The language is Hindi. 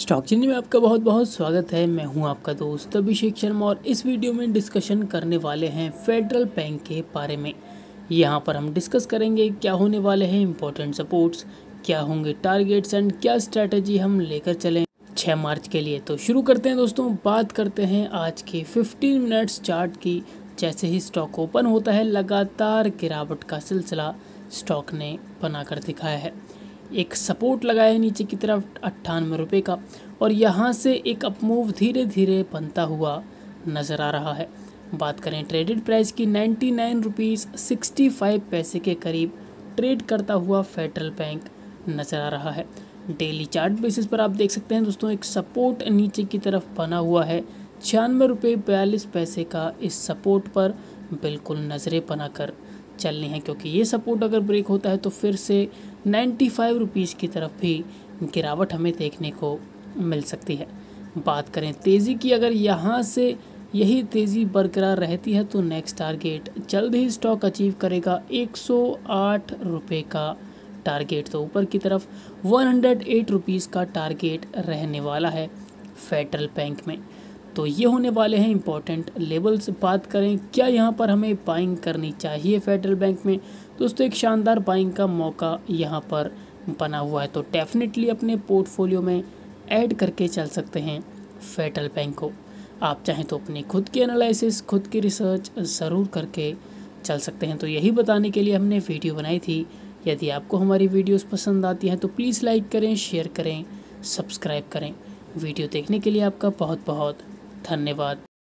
स्टॉक चैनल में आपका बहुत बहुत स्वागत है। मैं हूँ आपका दोस्त अभिषेक शर्मा और इस वीडियो में डिस्कशन करने वाले हैं फेडरल बैंक के बारे में। यहाँ पर हम डिस्कस करेंगे क्या होने वाले हैं इंपॉर्टेंट सपोर्ट्स क्या होंगे टारगेट्स एंड क्या स्ट्रैटेजी हम लेकर चलें। छः मार्च के लिए तो शुरू करते हैं दोस्तों, बात करते हैं आज के फिफ्टीन मिनट्स चार्ट की। जैसे ही स्टॉक ओपन होता है, लगातार गिरावट का सिलसिला स्टॉक ने बनाकर दिखाया है। एक सपोर्ट लगाया है नीचे की तरफ़ अट्ठानवे रुपये का और यहाँ से एक अपमूव धीरे धीरे बनता हुआ नज़र आ रहा है। बात करें ट्रेडेड प्राइस की ninety nine rupees sixty five पैसे के करीब ट्रेड करता हुआ फेडरल बैंक नज़र आ रहा है। डेली चार्ट बेसिस पर आप देख सकते हैं दोस्तों, एक सपोर्ट नीचे की तरफ़ बना हुआ है। छियानवे रुपये बयालीस पैसे का इस सपोर्ट पर बिल्कुल नज़रें बनाकर चलनी है, क्योंकि ये सपोर्ट अगर ब्रेक होता है तो फिर से नाइन्टी फाइव रुपीज़ की तरफ़ भी गिरावट हमें देखने को मिल सकती है। बात करें तेज़ी की, अगर यहाँ से यही तेज़ी बरकरार रहती है तो नेक्स्ट टारगेट जल्द ही स्टॉक अचीव करेगा एक सौ का टारगेट तो ऊपर की तरफ़ वन हंड्रेड एट रुपीज़ का टारगेट रहने वाला है फेडरल बैंक में। तो ये होने वाले हैं इंपॉर्टेंट लेवल्स बात करें, क्या यहाँ पर हमें बाइंग करनी चाहिए फेडरल बैंक में? दोस्तों, एक शानदार बाइंग का मौका यहाँ पर बना हुआ है। तो डेफिनेटली अपने पोर्टफोलियो में ऐड करके चल सकते हैं फेडरल बैंक को। आप चाहें तो अपनी खुद की एनालिसिस खुद की रिसर्च ज़रूर करके चल सकते हैं। तो यही बताने के लिए हमने वीडियो बनाई थी। यदि आपको हमारी वीडियोस पसंद आती हैं तो प्लीज़ लाइक करें शेयर करें सब्सक्राइब करें। वीडियो देखने के लिए आपका बहुत बहुत धन्यवाद।